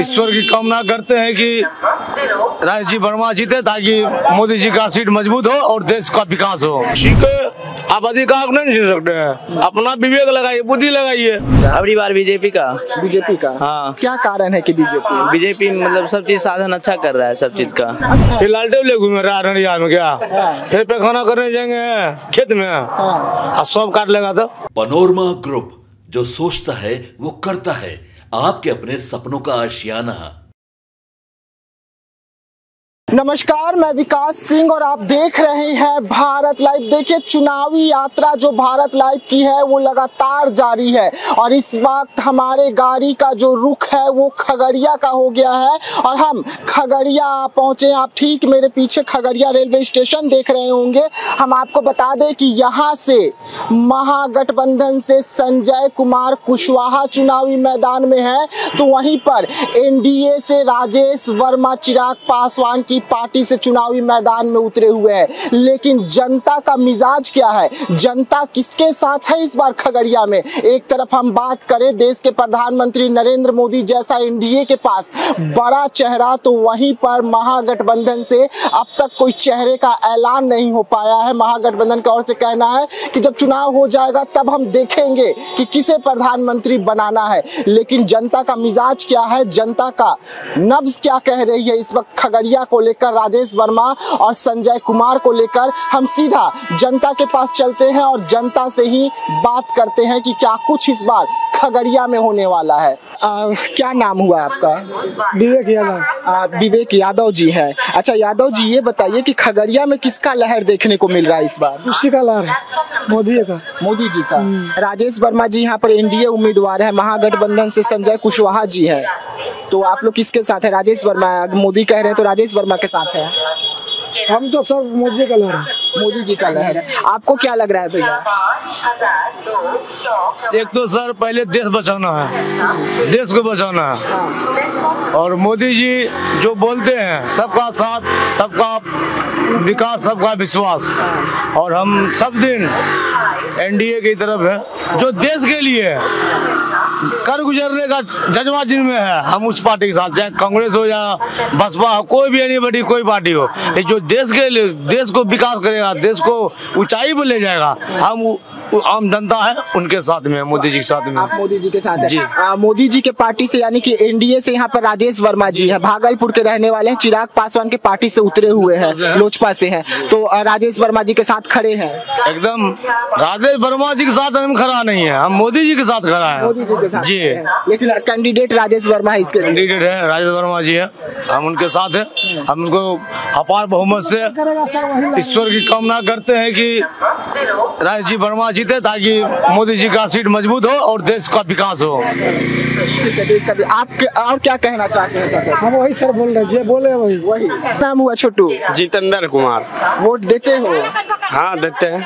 ईश्वर की कामना करते हैं कि राजेश जी वर्मा जीते ताकि मोदी जी का सीट मज़बूत हो और देश का विकास हो। किसी के आप अधिकार नहीं छीन सकते हैं। अपना विवेक लगाइए बुद्धि लगाइए। अगली बार बीजेपी का। बीजेपी का? हाँ। क्या कारण है कि बीजेपी? बीजेपी मतलब सब चीज़ साधन अच्छा कर रहा है सब चीज़ का। फिर लालटेन ले घूमे रहा में क्या? फिर पैखाना करने जाएँगे खेत में। और सब काट लेगा तो? पनोरमा ग्रुप जो सोचता है वो करता है। आपके अपने सपनों का आशियाना नमस्कार, मैं विकास सिंह और आप देख रहे हैं भारत लाइव। देखिए, चुनावी यात्रा जो भारत लाइव की है, वो लगातार जारी है और इस वक्त हमारे गाड़ी का जो रुख है, वो खगड़िया का हो गया है और हम खगड़िया पहुँचे। आप ठीक मेरे पीछे खगड़िया रेलवे स्टेशन देख रहे होंगे। हम आपको बता दें कि यहाँ से महागठबंधन से संजय कुमार कुशवाहा चुनावी मैदान में है। तो वहीं पर एनडीए से राजेश वर्मा, चिराग पासवान की पार्टी से चुनावी मैदान में उतरे हुए हैं। लेकिन जनता का मिजाज क्या है? जनता किसके साथ है इस बार खगड़िया में? एक तरफ़ हम बात करें देश के प्रधानमंत्री नरेंद्र मोदी जैसा एनडीए के पास बड़ा चेहरा तो वहीं पर महागठबंधन से अब तक कोई चेहरे का ऐलान नहीं हो पाया है। महागठबंधन की ओर से कहना है कि जब चुनाव हो जाएगा, तब हम देखेंगे कि किसे प्रधानमंत्री बनाना है। लेकिन जनता का मिजाज क्या है? जनता का नब्ज क्या कह रही है इस वक्त खगड़िया को लेकर राजेश वर्मा और संजय कुमार को लेकर हम सीधा जनता के पास चलते हैं और जनता से ही बात करते हैं कि क्या कुछ इस बार खगड़िया में होने वाला है। आ, क्या नाम हुआ आपका? विवेक यादव। विवेक यादव जी है। अच्छा यादव जी ये बताइए कि खगड़िया में किसका लहर देखने को मिल रहा है इस बार? उसी का लार है। मोदी का। मोदी जी का। राजेश वर्मा जी यहाँ पर एनडीए उम्मीदवार है महागठबंधन से संजय कुशवाहा जी है। तो आप लोग किसके साथ है? राजेश वर्मा मोदी कह रहे हैं तो राजेश वर्मा के साथ है। हम तो सब मोदी का लार है, मोदी जी का लहर है। आपको क्या लग रहा है भैया? एक तो सर पहले देश बचाना है, देश को बचाना है। और मोदी जी जो बोलते हैं, सबका साथ, सबका विकास, सबका विश्वास। और हम सब दिन एनडीए की तरफ़ है, जो देश के लिए है। कर गुजरने का जज्बा जिनमें है, हम उस पार्टी के साथ चाहे कांग्रेस हो या बसपा हो, कोई भी एनी बड़ी कोई पार्टी हो जो देश के लिए, देश को विकास करेगा, देश को ऊंचाई पर ले जाएगा, हम आम जनता है उनके साथ में मोदी जी के साथ में। आप मोदी जी के साथ जी। मोदी जी के पार्टी से यानी कि एनडीए से यहाँ पर राजेश वर्मा जी है। भागलपुर के रहने वाले हैं चिराग पासवान के पार्टी से उतरे हुए हैं लोजपा से हैं। तो राजेश वर्मा जी के साथ खड़े हैं। एकदम राजेश वर्मा जी के साथ हम खड़ा नहीं है हम मोदी जी के साथ खड़ा है। मोदी जी के साथ जी। लेकिन कैंडिडेट राजेश वर्मा है इसके कैंडिडेट है राजेश वर्मा जी है हम उनके साथ है। हम उनको अपार बहुमत से ईश्वर की कामना करते हैं कि राजेश जी वर्मा जीते ताकि मोदी जी का सीट मज़बूत हो और देश का विकास हो। है देश का आप और क्या कहना चाहते हैं चाचा? हम वही सर बोल रहे हैं जे बोले वही। वही। नाम हुआ छोटू? जितेंद्र कुमार। वोट देते हो? हाँ देते हैं।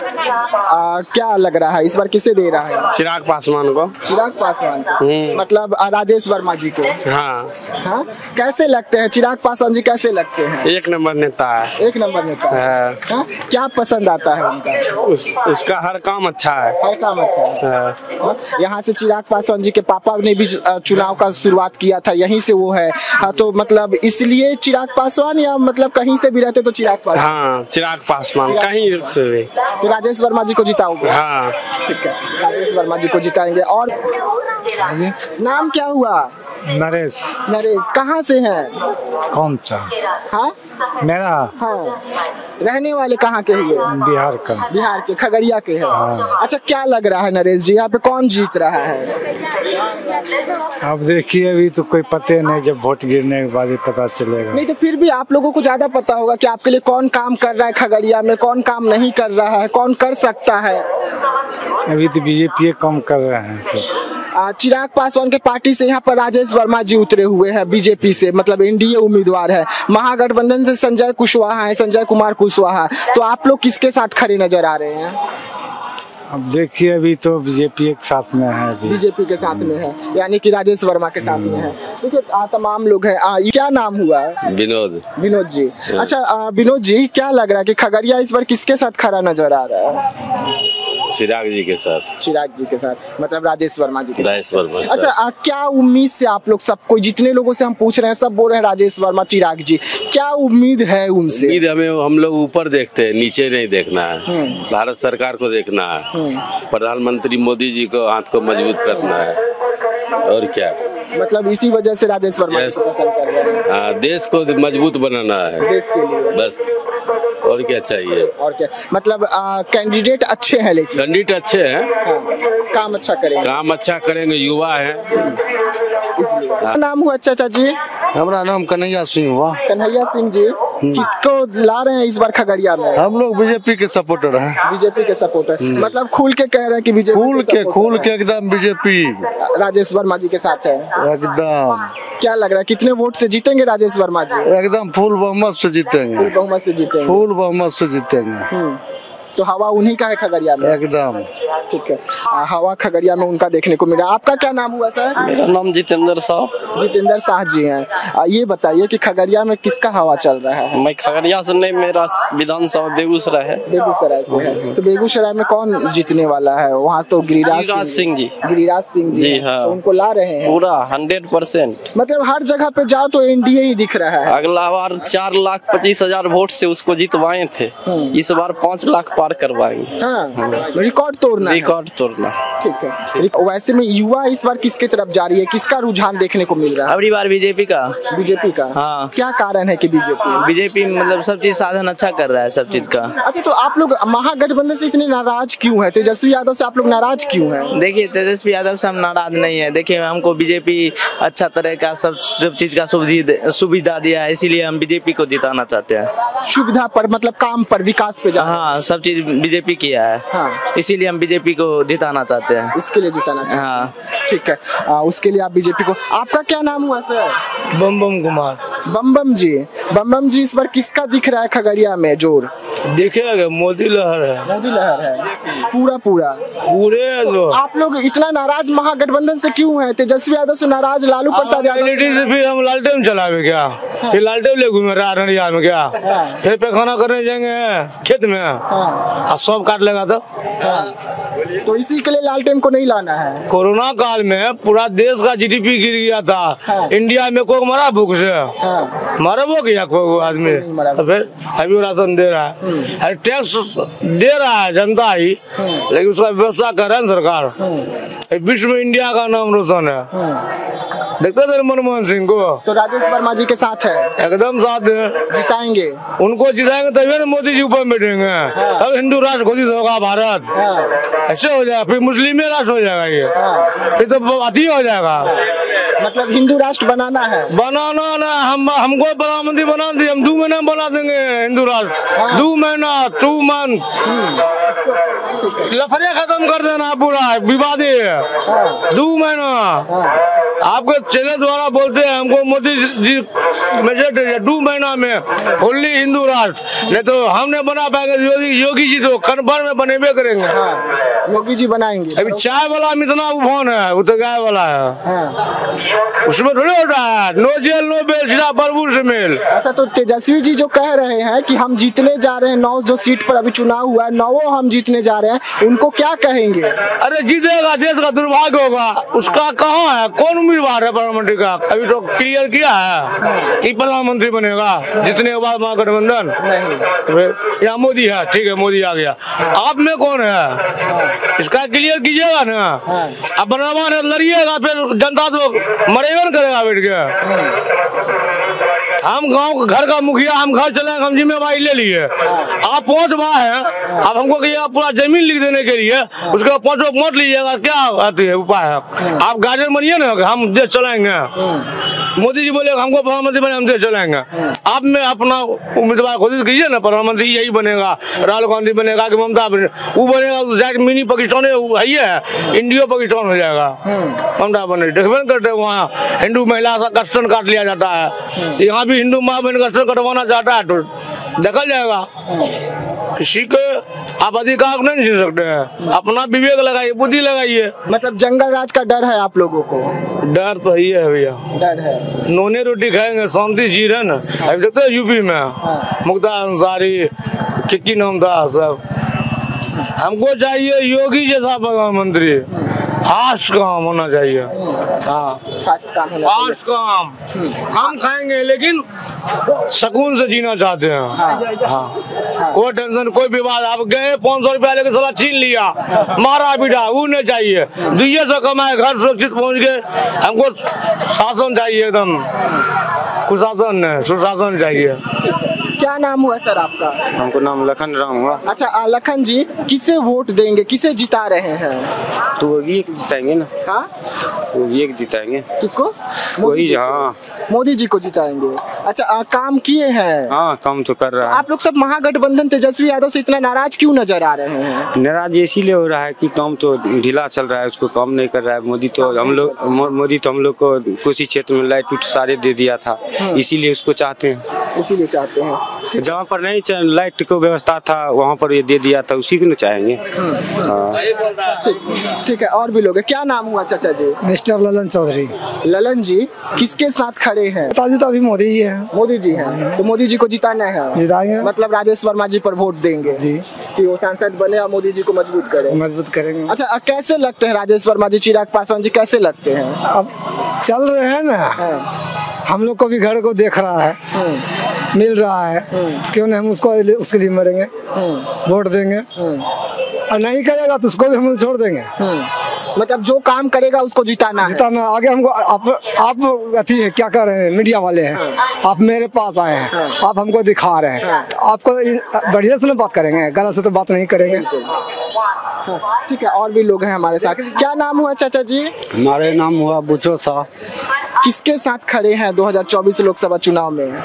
आ, क्या लग रहा है? इस बार किसे दे रहा है? चिराग पासवान को। चिराग पासवान हम्म। मतलब राजेश वर्मा जी को? हाँ। हाँ? कैसे लगते हैं? चिराग पासवान जी कैसे लगते हैं? एक नंबर नेता है। एक नंबर नेता है। हाँ, हाँ? क्या पसंद आता है उनका? उस, उसका हर काम अच्छा है। हर काम अच्छा है। हाँ, हाँ? यहाँ से चिराग पासवान जी के पापा ने भी चुनाव का शुरुआत किया था यहीं से वो है। हाँ, तो मतलब इसलिए चिराग पासवान या मतलब कहीं से भी रहते तो चिराग पासवान? हाँ चिराग पासवान कहीं से भी। तो राजेश वर्मा जी को जिताओगे? हाँ। ठीक है राजेश वर्मा जी को जिताएँगे। और नाम क्या हुआ? नरेश। नरेश कहाँ से हैं? कौन सा? हाँ? मेरा? हाँ। रहने वाले कहाँ के हुए? बिहार का। बिहार के खगड़िया के हैं। अच्छा क्या लग रहा है नरेश जी यहाँ पे कौन जीत रहा है? अब देखिए अभी तो कोई पते नहीं जब वोट गिरने के बाद ही पता चलेगा। नहीं तो फिर भी आप लोगों को ज़्यादा पता होगा कि आपके लिए कौन काम कर रहा है खगड़िया में कौन काम नहीं कर रहा है कौन कर सकता है। अभी तो बीजेपी कम कर रहे हैं सब आ, चिराग पासवान के पार्टी से यहाँ पर राजेश वर्मा जी उतरे हुए हैं बीजेपी से मतलब एनडीए उम्मीदवार है। महागठबंधन से संजय कुशवाहा है संजय कुमार कुशवाहा तो आप लोग किसके साथ खड़े नज़र आ रहे हैं? अब देखिए अभी तो बीजेपी एक साथ में है अभी। बीजेपी के साथ में है यानी कि राजेश वर्मा के साथ में है। देखिए आ, तमाम लोग हैं। आ, क्या नाम हुआ? विनोद। विनोद जी। अच्छा विनोद जी क्या लग रहा है कि खगड़िया इस बार किसके साथ खड़ा नज़र आ रहा है? चिराग जी के साथ। चिराग जी के साथ मतलब राजेश वर्मा जी के राजेश वर्मा अच्छा आ, क्या उम्मीद से आप लोग सबको जितने लोगों से हम पूछ रहे हैं सब बोल रहे हैं राजेश वर्मा चिराग जी क्या उम्मीद है उनसे? उम्मीद हमें हम लोग ऊपर देखते हैं नीचे नहीं देखना है। हम्म। भारत सरकार को देखना है। हम्म, प्रधानमंत्री मोदी जी को हाथ को मज़बूत करना है। और क्या? मतलब इसी वजह से राजेश वर्मा हाँ, देश को मज़बूत बनाना है। देश के लिए। बस। और क्या चाहिए? और क्या? मतलब कैंडिडेट अच्छे हैं लेकिन। कैंडिडेट अच्छे हैं। हाँ, काम अच्छा करेंगे। काम अच्छा करेंगे युवा है। इसलिए। नाम हुआ चाचा जी? हमारा नाम कन्हैया सिंह हुआ। कन्हैया सिंह जी। किसको ला रहे हैं इस बार खगड़िया में? हम लोग बीजेपी के सपोर्टर हैं। बीजेपी के सपोर्टर मतलब खुल के कह रहे हैं कि बीजेपी खुल के खुल के एकदम बीजेपी राजेश वर्मा जी के साथ है। एकदम। क्या लग रहा है कितने वोट से जीतेंगे राजेश वर्मा जी? एकदम फुल बहुमत से जीतेंगे। फुल बहुमत से जीतेंगे। फुल बहुमत से जीतेंगे। हम्म। तो हवा उन्हीं का है खगड़िया में? एकदम। ठीक है। आ, हवा खगड़िया में उनका देखने को मिला। आपका क्या नाम हुआ सर? मेरा नाम जितेंद्र साहब जितेंद्र शाह जी हैं। ये बताइए कि खगड़िया में किसका हवा चल रहा है? मैं खगड़िया से नहीं मेरा विधानसभा बेगूसराय है। बेगूसराय से है। तो बेगूसराय में कौन जीतने वाला है? वहाँ तो गिरिराज सिंह जी। गिरिराज सिंह जी जी, हाँ। तो उनको ला रहे हैं? पूरा हंड्रेड परसेंट। मतलब हर जगह पे जाओ तो एनडीए ही दिख रहा है। अगला बार चार लाख पच्चीस हज़ार वोट से उसको जितवाए थे। हम्म। इस बार पाँच लाख पार करवाएँगे। हाँ रिकॉर्ड तोड़ना रिकॉर्ड तोड़ना। ठीक है। वैसे में युवा इस बार किसके तरफ़ जा रही है? किसका रुझान देखने को मिल रहा है? अगली बार बीजेपी का। बीजेपी का? हाँ। क्या कारण है कि बीजेपी? बीजेपी मतलब सब चीज़ साधन अच्छा कर रहा है सब चीज़ का। अच्छा तो आप लोग महागठबंधन से इतने नाराज़ क्यों है? तेजस्वी यादव से आप लोग नाराज़ क्यों है? देखिए तेजस्वी यादव से हम नाराज़ नहीं है। देखिए हमको बीजेपी अच्छा तरह का सब सब चीज़ का सुविधा दिया है इसीलिए हम बीजेपी को जिताना चाहते हैं। सुविधा पर मतलब काम पर विकास पे हाँ सब चीज़ बीजेपी किया है। हाँ। इसीलिए हम बीजेपी को जिताना चाहते हैं। इसके लिए जिताना चाहिए हाँ। ठीक है। आ, उसके लिए आप बीजेपी को आपका क्या नाम हुआ सर? बम बम कुमार। बम बम जी। बम बम जी इस बार किसका दिख रहा है खगड़िया में ज़ोर? देखिएगा मोदी लहर है। मोदी लहर है। पूरा पूरा। पूरे जो। आप लोग इतना नाराज़ महागठबंधन से क्यों हैं? तेजस्वी यादव से नाराज़ लालू प्रसाद यादव से- से फिर हम लालटेन चलावे क्या? फिर लालटेन ले घूमे राजनिया में क्या? फिर पैखाना करने जाएँगे खेत में। हाँ, सब काट लेगा तो। हाँ। तो इसी के लिए लालटेन को नहीं लाना है। कोरोना काल में पूरा देश का जीडीपी गिर गया था। हाँ। इंडिया में कोई मरा भूख से। हाँ मरबो किया कोई आदमी? तो फिर अभी राशन दे रहा है। अरे टैक्स दे रहा है जनता ही लेकिन उसका व्यवस्था कर रहा है सरकार विश्व में इंडिया का नाम रोशन है। देखते थे मनमोहन सिंह को। तो राजेश वर्मा जी के साथ है। एकदम साथ है। जिताएँगे। उनको जिताएँगे तभी ना मोदी जी ऊपर बैठेंगे। हाँ। तब हिंदू राष्ट्र घोषित होगा भारत। हाँ। ऐसे हो जाएगा फिर मुस्लिम राष्ट्र हो जाएगा ये। हाँ। फिर तो अति हो जाएगा। मतलब हिंदू राष्ट्र बनाना है। बनाना ना हम हमको प्रधानमंत्री बना दिए हम दो महीना बना देंगे हिंदू राष्ट्र। दो महीना टू मंथ लफड़े खत्म कर देना पूरा विवादी दो महीना। आपके चैनल द्वारा बोलते हैं हमको मोदी जी मैसेज दो महीना में फुल्ली हिंदू राष्ट्र। नहीं तो हम नहीं बना पाएँगे योगी योगी जी तो कन्फर्म में बनेबे करेंगे। हाँ योगी जी बनाएँगे। अभी चाय वाला में इतना उफान है वो तो गाय वाला है। हाँ। उसमें थोड़ी होता है। नो जेल नो बेल सीधा बरबूर से मेल। अच्छा तो तेजस्वी जी जो कह रहे हैं कि हम जीतने जा रहे हैं नौ जो सीट पर अभी चुनाव हुआ है नौ हम जीतने जा रहे हैं उनको क्या कहेंगे? अरे जीतेगा देश का दुर्भाग्य होगा। उसका कहाँ है? कौन उम्मीदवार है प्रधानमंत्री का? अभी तो क्लियर किया है कि प्रधानमंत्री बनेगा। जितने के बाद महागठबंधन। तो यहाँ मोदी है। ठीक है मोदी आ गया। आप में कौन है? इसका क्लियर कीजिएगा ना। अब बनवा लड़िएगा फिर जनता तो मरेगा न करेगा बैठ के। हम गाँव घर का मुखिया, हम घर चले हम जिम्मेवारी ले लिए आप पाँच बा है, आप हमको कहिए पूरा ज़मीन लिख देने के लिए, उसके बाद लोग मोट लीजिएगा, क्या आती है, उपाय है? आप गार्जियन मरिए ना, हम देश चलाएँगे। मोदी जी बोले हमको प्रधानमंत्री बने हम देश चलाएँगे। आप में अपना उम्मीदवार घोषित कीजिए ना प्रधानमंत्री यही बनेगा राहुल गांधी बनेगा कि ममता बनेगा वो बनेगा तो जाके मिनी पाकिस्तान है है ही इंडियो पाकिस्तान हो जाएगा। ममता बने देखबे करते वहाँ हिंदू महिला का कस्टन काट लिया जाता है। यहाँ भी हिंदू माँ बहन कस्टन कटवाना चाहता है तो देखा जाएगा। किसी के आप अधिकार नहीं छीन सकते हैं। अपना विवेक लगाइए बुद्धि लगाइए। मतलब जंगल राज का डर है आप लोगों को? डर तो ही है भैया। डर है। नोने रोटी खाएँगे, शांति जी रहे ना अभी देखते हैं यूपी में मुक्ता अंसारी, किक्की नाम था सब हमको चाहिए योगी जैसा प्रधानमंत्री। फास्ट काम होना चाहिए। हाँ। फास्ट काम काम। खाएँगे लेकिन सुकून से जीना चाहते हैं। हाँ। कोई टेंशन कोई विवाद। आप गए पाँच सौ रुपया लेके साला छीन लिया। मारा पीटा वो नहीं चाहिए। दुइये से कमाए घर सुरक्षित पहुँच गए। हमको शासन चाहिए एकदम। कुशासन सुशासन चाहिए। क्या नाम हुआ सर आपका? हमको नाम लखन राम हुआ। अच्छा आ, लखन जी किसे वोट देंगे? किसे जिता रहे हैं? तो वही एक जिताएँगे ना। हाँ? वही एक जिताएँगे। किसको? वही? हाँ। मोदी जी को जिताएँगे। अच्छा आ, काम किए हैं? हाँ काम तो कर रहा है। आप लोग सब महागठबंधन तेजस्वी यादव से इतना नाराज़ क्यों नज़र आ रहे हैं? नाराज़ इसीलिए हो रहा है कि काम तो ढीला चल रहा है उसको काम नहीं कर रहा है। मोदी तो हम लोग मोदी तो हम लोग को कोसी क्षेत्र में लाइट उट सारे दे दिया था। इसीलिए उसको चाहते हैं। इसीलिए चाहते हैं। जहाँ पर नहीं लाइट को व्यवस्था था वहाँ पर ये दे दिया था उसी को ना चाहेंगे। हाँ। ठीक ठीक है और भी लोग हैं। क्या नाम हुआ चाचा जी? मिस्टर ललन चौधरी। ललन जी किसके साथ खड़े हैं? पिताजी तो अभी मोदी ही है। मोदी जी हैं। तो मोदी जी को जिताना है। जिताएँगे। मतलब राजेश वर्मा जी पर वोट देंगे। जी। कि वो सांसद बने और मोदी जी को मज़बूत करें। मज़बूत करेंगे। अच्छा कैसे लगते हैं राजेश वर्मा जी चिराग पासवान जी कैसे लगते हैं? अब चल रहे हैं ना। हाँ, हम लोग को भी घर को देख रहा है। हम्म, मिल रहा है। तो क्यों नहीं हम उसको उसके लिए मरेंगे? हम्म, वोट देंगे। और नहीं करेगा तो उसको भी हम छोड़ देंगे। मतलब जो काम करेगा उसको जिताना जिताना। आगे हमको आप आप अथी है क्या कर रहे हैं? मीडिया वाले हैं। आप मेरे पास आए हैं। आप हमको दिखा रहे हैं। तो आपको बढ़िया से ना बात करेंगे। गलत से तो बात नहीं करेंगे। ठीक है और भी लोग हैं हमारे साथ। क्या नाम हुआ चाचा जी? हमारे नाम हुआ बुचो शाह। किसके साथ खड़े हैं 2024 लोकसभा चुनाव में?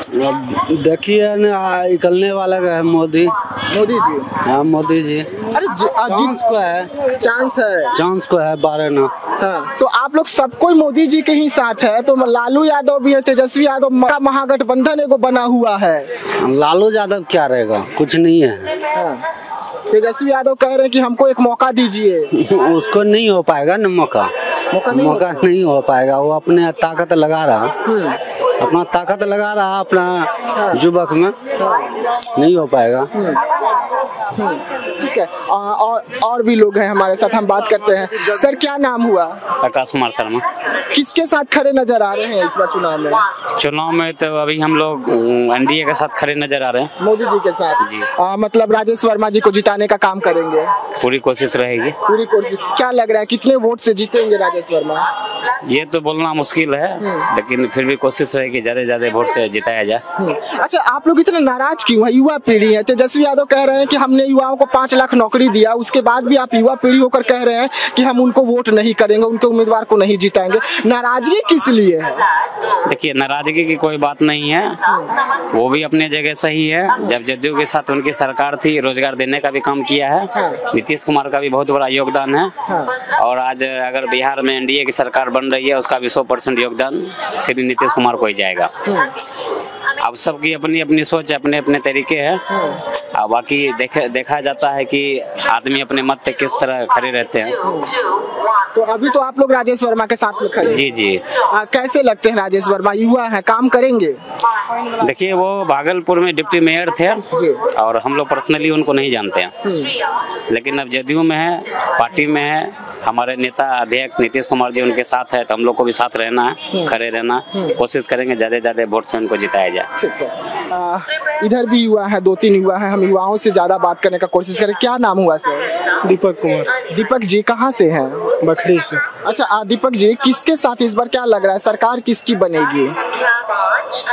देखिए निकलने वाला है मोदी। मोदी जी। हाँ मोदी जी। अरे चांस को है। चांस है। चांस को है बारह ना। हाँ, तो आप लोग सब कोई मोदी जी के ही साथ है तो लालू यादव भी है तेजस्वी यादव का महागठबंधन एगो बना हुआ है। लालू यादव क्या रहेगा? कुछ नहीं है। हाँ, तेजस्वी यादव कह रहे हैं कि हमको एक मौका दीजिए। उसको नहीं हो पाएगा ना मौका। मौका नहीं मौका नहीं हो पाएगा। वो अपने ताकत लगा रहा। हम्म, अपना ताकत लगा रहा अपना युवक में। नहीं हो पाएगा। हम्म, ठीक है। आ, और और भी लोग हैं हमारे साथ हम बात करते हैं। सर क्या नाम हुआ? आकाश कुमार शर्मा। किसके साथ खड़े नज़र आ रहे हैं इस बार चुनाव में? चुनाव में तो अभी हम लोग एनडीए के साथ खड़े नज़र आ रहे हैं। मोदी जी के साथ? जी। आ, मतलब राजेश वर्मा जी को जिताने का काम करेंगे? पूरी कोशिश रहेगी। पूरी कोशिश। क्या लग रहा है कितने वोट से जीतेंगे राजेश वर्मा? ये तो बोलना मुश्किल है लेकिन फिर भी कोशिश रहेगी ज़्यादा से ज़्यादा वोट से जिताया जाए। हम्म, अच्छा आप लोग इतना नाराज़ क्यों है? युवा पीढ़ी है। तेजस्वी यादव कह रहे हैं कि हमने युवाओं को पाँच लाख नौकरी दिया उसके बाद भी आप युवा पीढ़ी होकर कह रहे हैं कि हम उनको वोट नहीं करेंगे उनके उम्मीदवार को नहीं जिताएँगे नाराज़गी किस लिए है? देखिए नाराज़गी की कोई बात नहीं है। वो भी अपने जगह सही है जब जदयू के साथ उनकी सरकार थी रोज़गार देने का भी काम किया है। नीतीश कुमार का भी बहुत बड़ा योगदान है। और आज अगर बिहार में एनडीए की सरकार बन रही है उसका भी सौ परसेंट योगदान श्री नीतीश कुमार को ही जाएगा। अब सबकी अपनी अपनी सोच है अपने अपने तरीके हैं। और बाकी देखे देखा जाता है कि आदमी अपने मत पे किस तरह खड़े रहते हैं। तो अभी तो आप लोग राजेश वर्मा के साथ में खड़े जी जी। आ, कैसे लगते हैं राजेश वर्मा? युवा है काम करेंगे? देखिए वो भागलपुर में डिप्टी मेयर थे और हम लोग पर्सनली उनको नहीं जानते हैं। हम्म, लेकिन अब जदयू में है पार्टी में है हमारे नेता अध्यक्ष नीतीश कुमार जी उनके साथ है तो हम लोग को भी साथ रहना है खड़े रहना कोशिश करेंगे ज़्यादा ज़्यादा वोट से उनको जिताया जाए। आ, इधर भी युवा है दो तीन युवा है। हम युवाओं से ज़्यादा बात करने का कोशिश करें। क्या नाम हुआ सर? दीपक कुमार। दीपक जी कहाँ से हैं? बखरी से। अच्छा आ, दीपक जी किसके साथ इस बार क्या लग रहा है? सरकार किसकी बनेगी?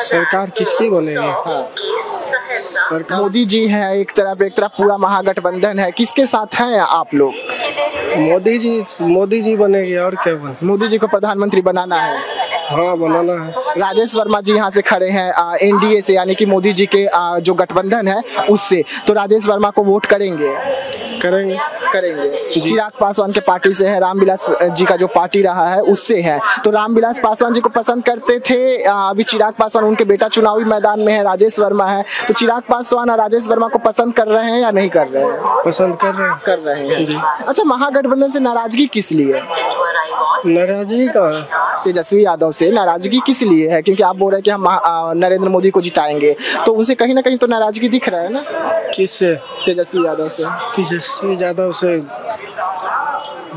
सरकार किसकी बनेगी? सरकार मोदी जी है एक तरफ़ एक तरफ़ पूरा महागठबंधन है। किसके साथ हैं आप लोग? मोदी जी मोदी जी बनेगी और क्या बने मोदी जी को प्रधानमंत्री बनाना है। हाँ बनाना है। राजेश वर्मा जी यहाँ से खड़े हैं एनडीए से यानी कि मोदी जी के आ, जो गठबंधन है उससे। तो राजेश वर्मा को वोट करेंगे? करेंगे। करेंगे। चिराग पासवान के पार्टी से है रामविलास जी का जो पार्टी रहा है उससे है। तो रामविलास पासवान जी को पसंद करते थे अभी चिराग पासवान उनके बेटा चुनावी मैदान में है राजेश वर्मा है। तो चिराग पासवान और राजेश वर्मा को पसंद कर रहे हैं या नहीं कर रहे हैं? पसंद कर रहे हैं। कर रहे हैं। जी। अच्छा महागठबंधन से नाराज़गी किस लिए? नाराज़गी का तेजस्वी यादव से नाराज़गी किस लिए है? क्योंकि आप बोल रहे हैं कि हम नरेंद्र मोदी को जिताएँगे। तो उनसे कहीं ना कहीं तो नाराज़गी दिख रहा है ना? किससे? तेजस्वी यादव से। तेजस्वी यादव से।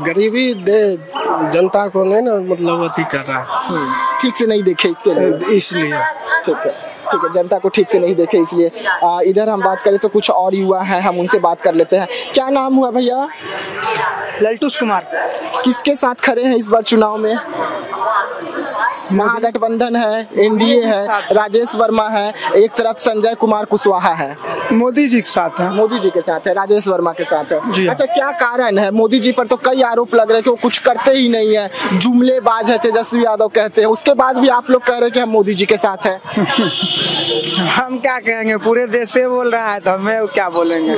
गरीबी दे जनता को नहीं ना मतलब अति कर रहा हम्म, ठीक से नहीं देखे इसके लिए। इसलिए। ठीक है ठीक है जनता को ठीक से नहीं देखे इसलिए। इधर हम बात करें तो कुछ और युवा हैं हम उनसे बात कर लेते हैं। क्या नाम हुआ भैया? ललटूस कुमार। किसके साथ खड़े हैं इस बार चुनाव में? महागठबंधन है एनडीए है राजेश वर्मा है एक तरफ़ संजय कुमार कुशवाहा है। मोदी जी के साथ है। मोदी जी के साथ है राजेश वर्मा के साथ है। जी। अच्छा क्या कारण है? मोदी जी पर तो कई आरोप लग रहे हैं कि वो कुछ करते ही नहीं है। जुमलेबाज है तेजस्वी यादव कहते हैं। उसके बाद भी आप लोग कह रहे हैं कि हम मोदी जी के साथ है। हम क्या कहेंगे? पूरे देश से बोल रहा है तो हमें क्या बोलेंगे?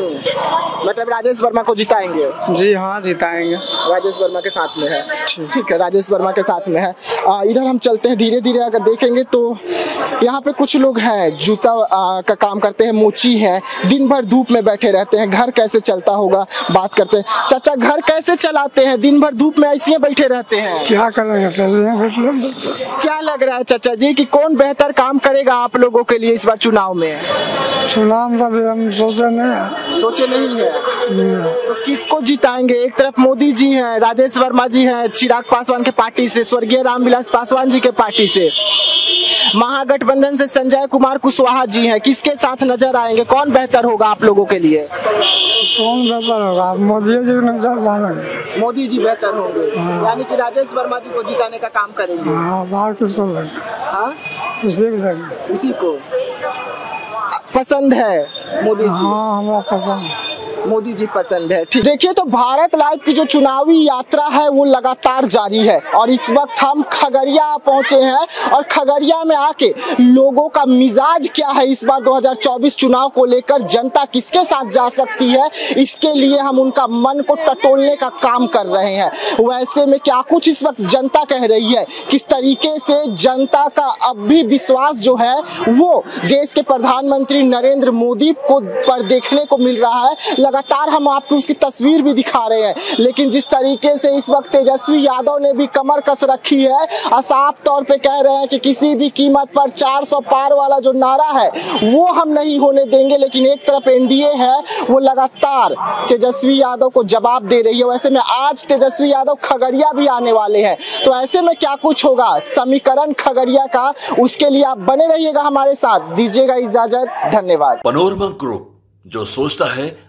मतलब राजेश वर्मा को जिताएँगे? जी हाँ जिताएँगे। राजेश वर्मा के साथ में है। ठीक है राजेश वर्मा के साथ में है। इधर हम चलते हैं धीरे धीरे अगर देखेंगे तो यहाँ पे कुछ लोग हैं जूता आ, का काम करते हैं मोची है दिन भर धूप में बैठे रहते हैं घर कैसे चलता होगा बात करते हैं। चाचा घर कैसे चलाते हैं दिन भर धूप में ऐसे बैठे रहते हैं? क्या करेंगे पैसे मतलब क्या लग रहा है चाचा जी की कौन बेहतर काम करेगा आप लोगों के लिए इस बार चुनाव में? चुनाव का भी हम सोचे नहीं सोचे नहीं है? तो किसको जिताएँगे? एक तरफ़ मोदी जी हैं राजेश वर्मा जी हैं चिराग पासवान के पार्टी से स्वर्गीय रामविलास पासवान जी के पार्टी से। महागठबंधन से संजय कुमार कुशवाहा जी हैं किसके साथ नज़र आएँगे? कौन बेहतर होगा आप लोगों के लिए? कौन बेहतर होगा? मोदी जी ने जानेंगे मोदी जी बेहतर होंगे। यानी कि राजेश वर्मा जी को जिताने का काम करेंगे। हाँ किसको हाँ? उसी को उसी को। पसंद है मोदी जी? हाँ हमारा पसंद है। मोदी जी पसंद है। ठीक। देखिए तो भारत लाइव की जो चुनावी यात्रा है, वो लगातार जारी है। और इस वक्त हम खगड़िया पहुँचे हैं और खगड़िया में आके लोगों का मिजाज क्या है इस बार 2024 चुनाव को लेकर? जनता किसके साथ जा सकती है? इसके लिए हम उनका मन को टटोलने का काम कर रहे हैं। वैसे में क्या कुछ इस वक्त जनता कह रही है? किस तरीके से जनता का अब भी विश्वास जो है, वो देश के प्रधानमंत्री नरेंद्र मोदी को पर देखने को मिल रहा है? लगातार हम आपको उसकी तस्वीर भी दिखा रहे हैं। लेकिन जिस तरीके से इस वक्त तेजस्वी यादव ने भी कमर कस रखी है और साफ़ तौर पे कह रहे हैं कि किसी भी कीमत पर 400 पार वाला जो नारा है, वो हम नहीं होने देंगे। लेकिन एक तरफ़ एनडीए है, वो लगातार तेजस्वी यादव को जवाब दे रही है। वैसे में आज तेजस्वी यादव खगड़िया भी आने वाले हैं। तो ऐसे में क्या कुछ होगा? समीकरण खगड़िया का, उसके लिए आप बने रहिएगा हमारे साथ। दीजिएगा इजाज़त। धन्यवाद। पनोरमा ग्रुप, जो सोचता है